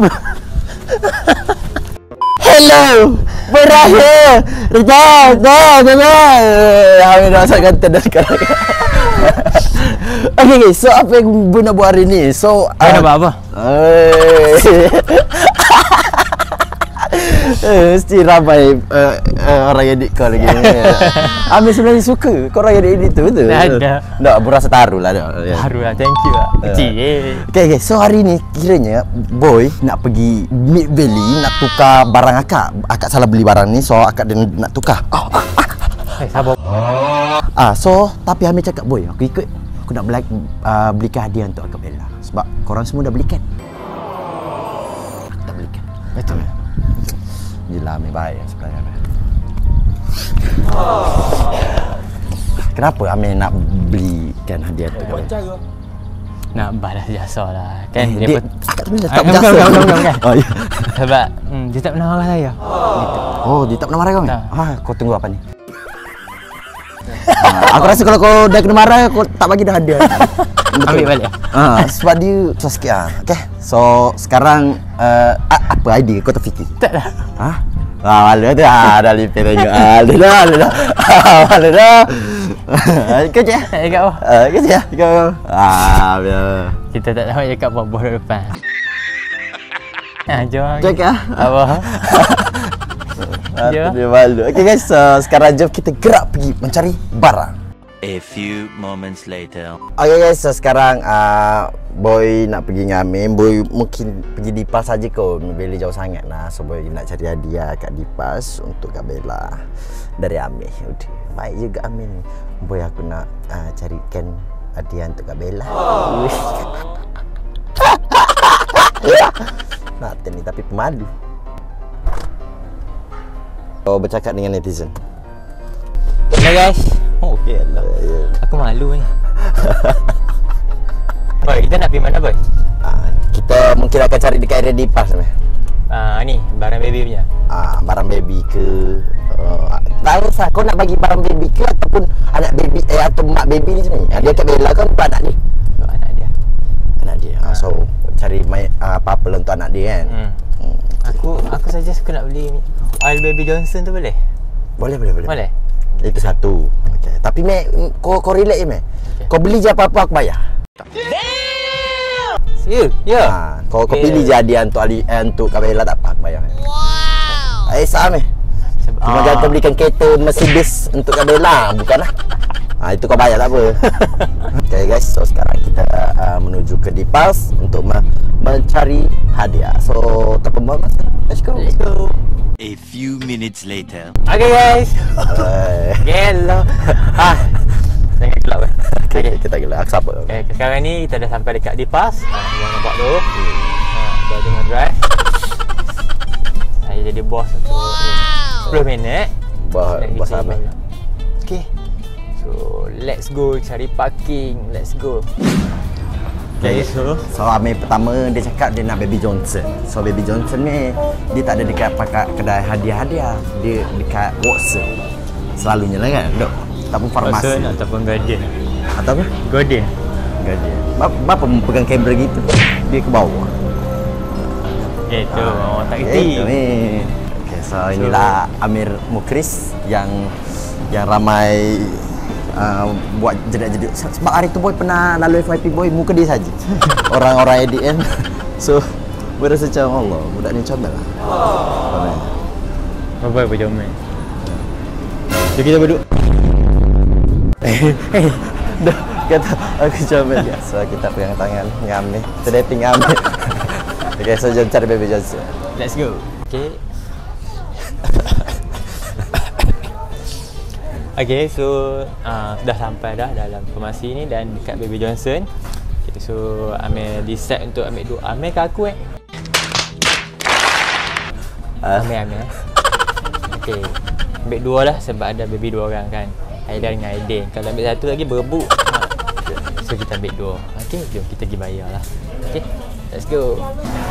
Hello Berakhir. Dah Dah Dah Dah Habis dah Saya kata dah sekarang Okay So apa yang Bu nak buat hari ni? So Kau nak buat apa? Eh, mesti ramai uh, uh, orang edit kau lagi. Amir sebenarnya suka kau orang edit edit tu betul. Tak ada. Tak, berasa taruh lah. Tak. Haru lah, thank you lah. Kecil eh. Okay, okay. So hari ni kiranya boy nak pergi Mid Valley nak tukar barang akak. Akak salah beli barang ni so akak dia nak tukar. Oh, ah, Eh, sabar. ah, so tapi Amir cakap boy aku ikut. Aku nak beli, uh, belikan hadiah untuk akak Bella. Sebab korang semua dah belikan. Aku tak belikan. Betul. Gila Amir baik sebenarnya Amir. Kenapa Amir nak belikan hadiah tu? Buat cara. Nak balas jasa lah. Kan Eh, dia, dia, akak tu bila Ah, tak bukan, berjasa. bukan, bukan, bukan, bukan. Oh, ya. Sebab hmm, dia tak pernah marah saya. oh, dia tak pernah marah kau ni? Tak. Ah, kau tunggu apa ni? Ah, aku rasa kalau kau dah kena marah, kau tak bagi dah hadiah. Ambil balik. Ah, sebab dia susah sikit ah. Okay. So, sekarang uh, apa idea kau terfikir? Tak lah. Ha? Ah, malu tu. Ah, dah lipin tengok. Ah, dah dah, dah dah. Ah, malu dah. Kau je. Tak cakap apa. Ah, kau. Kau. Ah, biar. Kita tak tahu cakap apa-apa kat depan. Ah, jom. Cakap. Apa? Ah, Ya. Dia malu. Okay guys, so, sekarang jom kita gerak pergi mencari barang. A few moments later. Okay guys, so sekarang uh, Boy nak pergi dengan Amin. Boy mungkin pergi Dipas saja kot. Bella jauh sangat lah. So Boy nak cari hadiah kat Dipas Untuk Kak Bella. Dari Amin. Udah, Baik juga Amin. Boy aku nak uh, carikan hadiah untuk Kak Bella. Oh. Nak ni tapi pemalu. Oh bercakap dengan netizen. Hey guys. Oh, Okay lah aku malu ni. Boy, kita nak pergi mana boy? uh, Kita mungkin akan cari dekat area Dipas ni Ah, ni barang baby punya. ah, barang baby ke uh, tak usah kau nak bagi barang baby ke ataupun anak baby eh atau mak baby ni sebenarnya Ah, dia kat Bella kan untuk anak dia Untuk anak dia. anak dia ah. so cari mai, uh, apa-apa lah untuk anak dia kan Hmm. hmm. Aku aku saja suka nak beli ni. Oil baby Johnson tu boleh? boleh boleh boleh Boleh. Itu satu. Okay. tapi Mek kau kau relax je Mek Okay. kau beli je apa-apa aku bayar. Ya. Ya. ah, kau kau Okay. pilih je hadiah untuk Ali, eh, untuk Kak Bella tak apa aku bayar. Wow. Eh sah Sebab Cuma jangan kau belikan kereta Mercedes untuk Kak Bella Bukanlah. Ha, itu kau bayar tak apa. Okay guys So sekarang kita uh, menuju ke Dipas Untuk me- mencari hadiah. So buang masa Let's go. Let's go. A few minutes later. Okay guys. Eh, Hello. ah. Jangan gelap kan. Okay, Okay. kita gila Aku siapa Okay, sekarang ni kita dah sampai dekat Dipas. Ha, yang nampak tu. Ha, dah tengah drive. Saya jadi bos untuk 10 minit. Bah, Bos Bella. Okay. So, let's go cari parking. Let's go. Okay, so So Amir pertama dia cakap dia nak Baby Johnson So Baby Johnson ni Dia tak ada dekat pakat kedai hadiah-hadiah Dia dekat Watson Selalunya lah kan Dok Ataupun farmasi Watson ataupun Guardian. Atau apa? Guardian. Gaji. Bapa, bapa pegang kamera gitu? Dia ke bawah. Itu, oh, tak Itu kerti. ni. Okay, so, inilah Amir Mukris yang yang ramai uh, buat jedak-jedik. Sebab hari tu boy pernah lalu FYP boy muka dia saja. Orang-orang kan. So, boy rasa macam Allah, budak ni comel lah. Oh. Bye-bye, Jomen. Jom kita berdua. Dah kata aku comel dia. So, kita pegang tangan dengan Amir. Kita dating dengan Amir. okay, so jom cari Baby Johnson. Let's go. Okay. Okay, so uh, dah sampai dah dalam formasi ni dan dekat Baby Johnson. Okay, so Amir decide untuk ambil dua. Amir ke aku eh? Ah. Amir, Amir. Okay. Ambil dua lah sebab ada baby dua orang kan. Aidan dengan Aiden. Kalau ambil satu lagi berebut. So kita ambil dua. Okay, jom kita pergi bayar lah. Okay, let's go.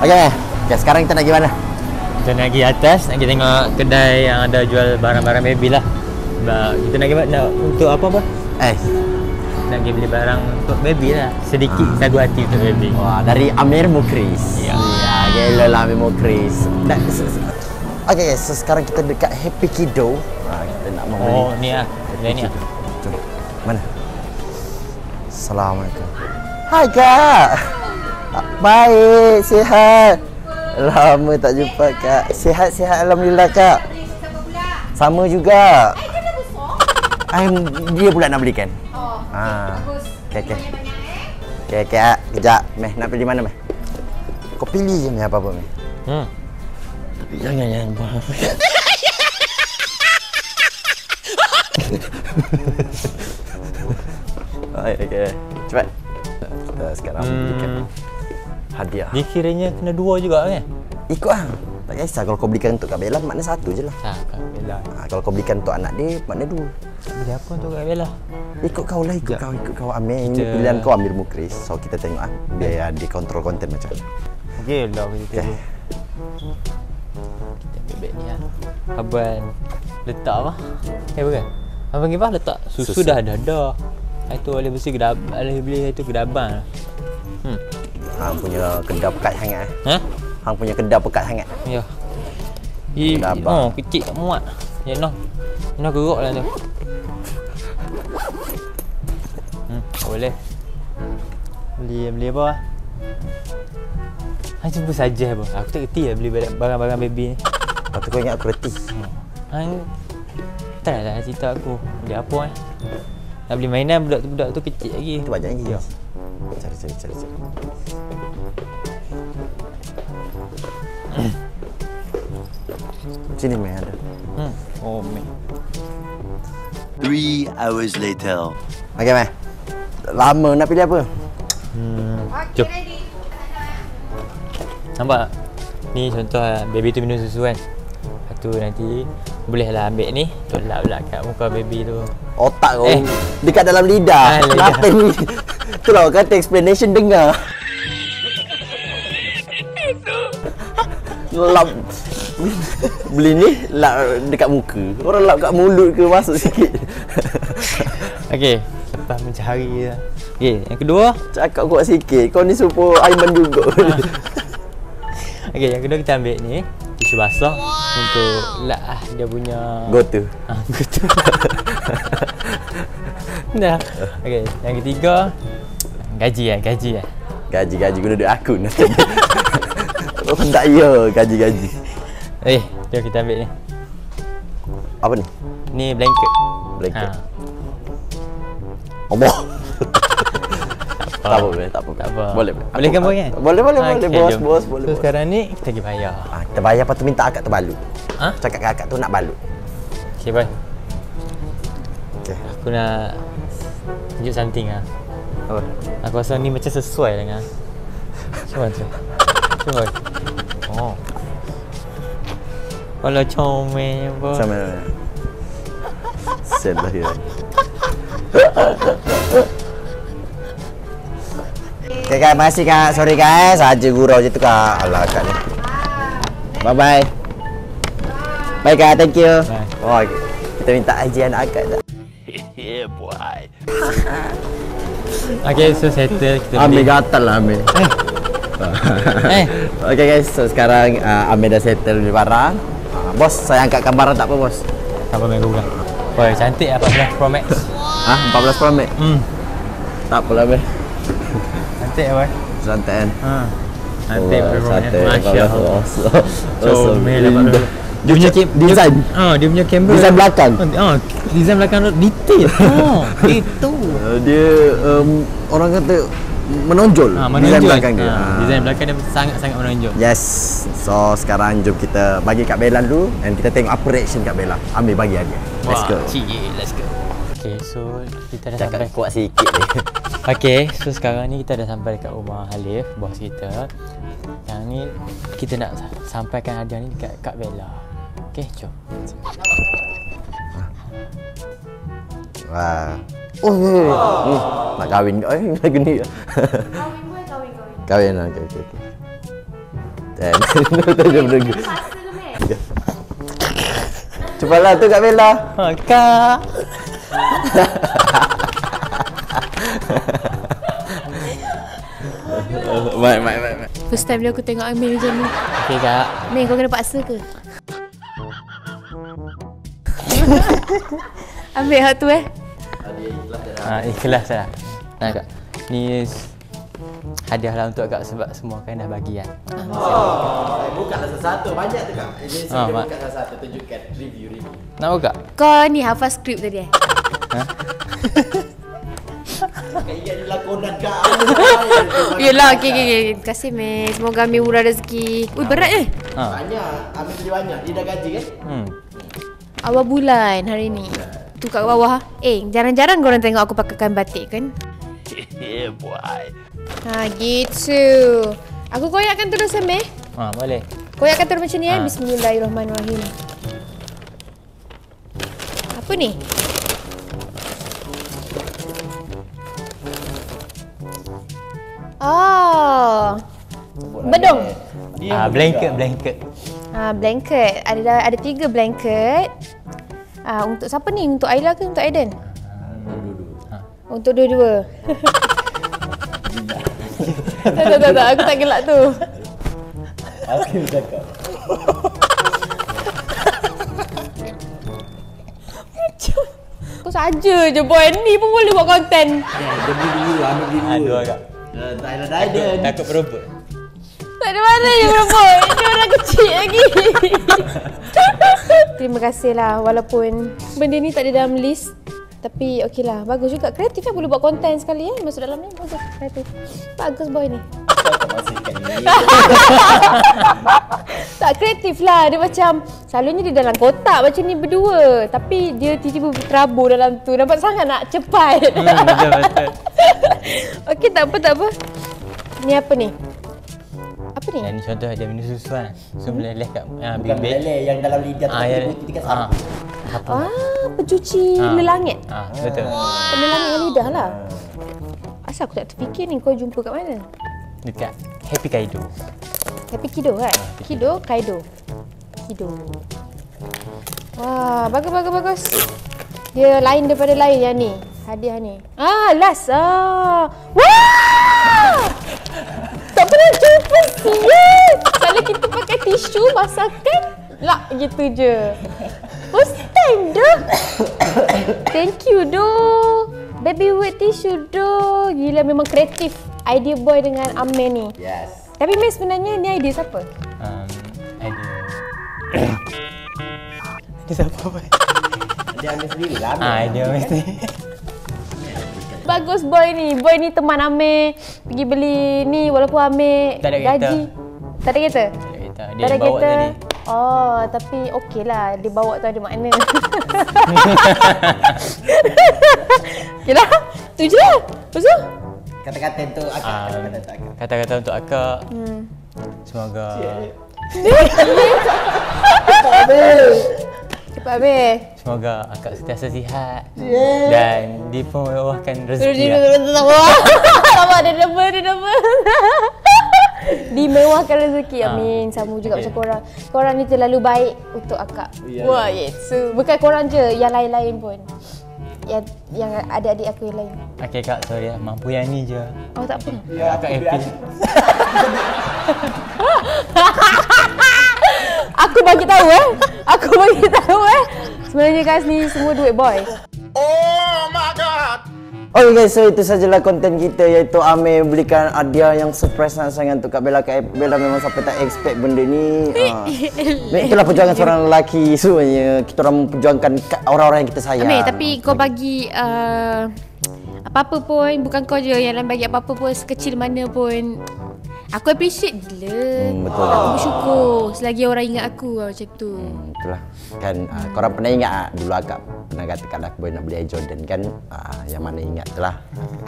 Okay, okay, sekarang kita nak pergi mana? Kita nak pergi atas, nak pergi tengok kedai yang ada jual barang-barang baby lah. Sebab kita nak buat- nak untuk apa apa? Eh, Nak pergi beli barang untuk baby lah. Sedikit sagu hati untuk baby. Wah, dari Amir Mukris. Ya. ya Gila lah. Dan, se- se- Okay guys, so sekarang kita dekat Happy Kiddo. Ha, kita nak membeli. Oh, ni ah. Ni ni ah. Jom. Mana? Assalamualaikum. Hai kak. Baik, sihat. Lama tak jumpa kak. Sihat-sihat Alhamdulillah kak. Sama juga. I'm, dia pula nak belikan. Oh, Ah. bagus. Okey, okey. Banyak eh. Okey, okey. ah. Kejap. Meh, nak pilih mana meh? Kau pilih je meh apa-apa meh. Hmm. Tapi jangan yang mahal. Okey, okey. Cepat. Kita sekarang belikan Hmm. hadiah. Ni kiranya kena dua juga kan? Ikut ah. Tak kisah kalau kau belikan untuk Kak Bella makna satu je lah. Tak, Kak Bella. Ha, kalau kau belikan untuk anak dia makna dua. Beli apa untuk Kak Bella? Ikut kau lah, ikut Sekejap. kau, ikut kau Amir. Ini Kita- pilihan kau Amir Mukris. So kita tengok ah. Dia ada kontrol konten macam mana. Okey lah kita. Okey. Kita ambil beg ni lah. Abang letak apa? Eh bukan. Abang apa? Letak susu, Susu. dah dah dah. Itu oleh besi kedab, oleh beli itu kedabang. Hmm. Hang punya kedai pekat sangat eh. Ha? Hang punya kedai pekat sangat. Ya. I, Kedabang. oh, kecil tak muat. Ya noh. Noh gerok lah tu. Boleh. Beli beli apa? Hang cuba saja apa? Aku tak kerti lah beli barang-barang baby ni. Lepas tu kau ingat aku reti. Hang tak lah cerita aku. Dia apa eh? Nak beli mainan budak tu budak tu kecil lagi. Itu banyak lagi. Ya. Cari, cari, cari, cari. Sini meh ada. Hmm. Oh, meh. Three hours later. Okey meh. Lama nak pilih apa? Hmm. Jom. ready. Nampak tak? Ni contoh lah, baby tu minum susu kan Lepas tu nanti Bolehlah ambil ni Untuk lap-lap kat muka baby tu Otak kau Eh. dekat dalam lidah. Ah, lidah. Kenapa ni? Itulah orang kata explanation dengar. lap beli ni lap dekat muka. Orang lap kat mulut ke masuk sikit. Okey Lepas mencari lah Okey, yang kedua Cakap kuat sikit. Kau ni serupa Aiman juga. Okey, yang kedua kita ambil ni Tisu basah Untuk lap lah dia punya Go to. Ah, gitu Dah Okey, yang ketiga Gaji lah, gaji lah Gaji-gaji guna duit aku nak. Orang tak ya gaji-gaji. Eh, jom kita ambil ni Apa ni? Ni blanket Blanket. Ha. Allah. tak apa, boleh, tak apa. Tak apa. Boleh. Boleh kan, boleh kan? Boleh, boleh, Okey, boleh, bos, jom. bos, boleh. So bos. sekarang ni kita pergi bayar. Ah, kita bayar lepas tu minta akak tu balut. Ha? Cakap kat akak tu nak balut. Okey, bye. Okey. Aku nak tunjuk something ah. Apa? Aku rasa ni macam sesuai dengan Cuba tu Cuba Oh Kalau comel apa Sama. Sen lah ya. Okay kak, makasih kak. Sorry kak, saja gurau je tu kak. Alah kak ni. Bye bye. Bye kak, thank you. Bye. Oh, kita minta anak akak tak? yeah, boy. Okay so settle kita Ambil beli gatal lah Amir. Eh Okay guys, so sekarang uh, Amir dah settle beli barang. Uh, bos, saya angkatkan barang tak apa bos? Apa main Google Woi cantik lah 14 Pro Max Ah, 14 Pro Max. Hmm Tak apalah Amir. Cantik apa Santai kan? Ha Cantik Oh, santai. Masya Allah So, Comel Pak Dulu. Dia punya kam- design. Ah, dia punya kamera Design belakang. Ah, design belakang tu detail. Oh, itu. Uh, dia um, orang kata menonjol. Ah, Design menonjol. belakang dia. Ah, design belakang dia sangat-sangat menonjol. Yes. So sekarang jom kita bagi Kak Bella dulu and kita tengok apa reaction Kak Bella. Ambil bagi hadiah. Let's Wah, go. Cik, let's go. Okay, so kita dah Cakap sampai. kuat sikit ni. Okay, so sekarang ni kita dah sampai dekat rumah Halif, bos kita. Yang ni kita nak sa- sampaikan hadiah ni dekat Kak Bella. Okay, jom. Wah. Oh, oh, oh. nak kahwin kau eh lagu ni. Kawin boy, kawin, kawin. kahwin lah. Okey okey okey. Dan. Fasa ke, Mek? Cepatlah tu Kak Bella. Ha, Kak. Baik baik baik. baik. First time dia aku tengok Amir macam ni. Okey kak. Amir kau kena paksa ke? Ambil hak tu eh. Ha, ikhlas lah. Nah kak. Ni hadiah lah untuk kak sebab semua kan dah bagi kan. Bukanlah satu banyak tu kak. Ini Ah, Mak. bukan satu tunjukkan review review. Nak kak? Kau ni hafal skrip tadi eh? Ingat ni lakonan kak. Yelah, okey, okey, okey. Terima kasih, Meh. Semoga Amir murah rezeki. Ui, berat eh. Ha. Banyak. Ambil beli banyak. Dia dah gaji kan? Hmm. Awal bulan hari ni. Tu kat bawah. Eh, jarang-jarang korang tengok aku pakaikan batik kan? Yeah, boy. Ha, gitu. Aku koyakkan terus, Amir. Ha, boleh. Koyakkan terus macam ni eh. Ha. Bismillahirrahmanirrahim. Apa ni? Oh. Bedong. Ah, blanket, blanket. Ah, blanket. Ada ada tiga blanket. Ah, untuk siapa ni? Untuk Ayla ke untuk Aiden? Untuk dua-dua. tak, tak, tak, tak. Aku tak gelak tu. Aku cakap. Kau saja je boy. Ni pun boleh buat konten. Ya, dia beli dulu. Ambil beli dulu. Aduh kak. Uh, Aiden. Takut berebut. Tak ada mana je berebut. Dia orang kecil lagi. Terima kasih lah walaupun benda ni tak ada dalam list. Tapi okey lah. Bagus juga. Kreatif kan boleh buat konten sekali eh. Masuk dalam ni. Bagus. Kreatif. Bagus boy ni. tak kreatif lah. Dia macam selalunya dia dalam kotak macam ni berdua. Tapi dia tiba-tiba terabur dalam tu. Nampak sangat nak cepat. Hmm, betul, betul. Okey tak apa tak apa. Ni apa ni? Apa ni? Yang ni contoh dia minum susu kan. So meleleh kat ah, Bukan bibir. meleleh yang dalam lidah Ah, tu. ya. Putih kat Ah. Apa? Ah, pencuci Ah. lelangit. Ah, betul. Lelangit dengan lidah lah. Asal aku tak terfikir ni kau jumpa kat mana? Dekat Happy Kaido. Happy Kido kan? Kido, Kaido. Kido. Wah, bagus bagus bagus. Dia lain daripada lain yang ni. Hadiah ni. Ah, last. Ah. Wah! Tak pernah jumpa sial. Selalu kita pakai tisu basahkan. Lah gitu je. First time dah. Thank you doh. Baby wet tissue doh. Gila memang kreatif. Idea boy dengan Amir ni. Yes. Tapi Mei sebenarnya ni idea siapa? Um, ada Ada siapa boy? Dia ambil sendiri lah. Ah, dia mesti. Bagus boy ni. Boy ni teman Amir. Pergi beli ni walaupun Amir Tak ada kereta. gaji. Tak ada kereta? Dia, Tak ada bawa kereta. tadi. Oh, tapi okey lah. Dia bawa tu ada makna. okey lah. Tu je lah. Lepas tu? Kata-kata tu akak. Um, Kata-kata tu akak. kata-kata untuk akak. Hmm. Semoga Cepat Amir. semoga akak sentiasa sihat dan dipermewahkan rezeki. Apa ada nama, ada nama. Dimewahkan rezeki. Amin. Sama juga macam korang. Korang ni terlalu baik untuk akak. Wah, yes. So, bukan korang je, yang lain-lain pun. Yang yang adik-adik aku yang lain. Okey kak, sorry lah. Mampu yang ni je. Oh, tak apa. Ya, akak happy. Aku bagi tahu eh. Aku bagi tahu eh. Sebenarnya guys ni semua duit boy. Okay guys, so itu sajalah konten kita iaitu Amir belikan hadiah yang surprise sangat-sangat untuk Kak Bella. Kak Bella memang sampai tak expect benda ni. Uh, itulah perjuangan seorang lelaki sebenarnya. Kita orang memperjuangkan ka- orang-orang yang kita sayang. Amir, tapi kau bagi uh, apa-apa pun, bukan kau je yang bagi apa-apa pun, sekecil mana pun. Aku appreciate gila. Hmm, betul. Aku bersyukur selagi orang ingat aku lah macam tu. Hmm, itulah. Kan uh, korang pernah ingat ah, dulu akak pernah katakan aku boleh nak beli Air Jordan kan? Uh, yang mana ingat tu lah.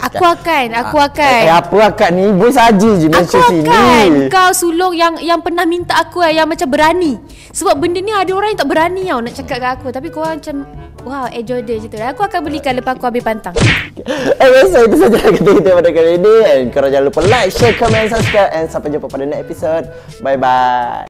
Aku akan, aku Ah, akan. Eh, apa akak ni? Boy saja je Aku mention sini. akan Kau sulung yang yang pernah minta aku eh, Yang macam berani Sebab benda ni ada orang yang tak berani tau Nak cakap kat aku Tapi korang macam Wow, Air Jordan je tu Aku akan belikan lepas aku habis pantang Eh, so itu saja kata kita pada kali ini. And korang jangan lupa like, share, comment, subscribe. And sampai jumpa pada next episode. Bye-bye.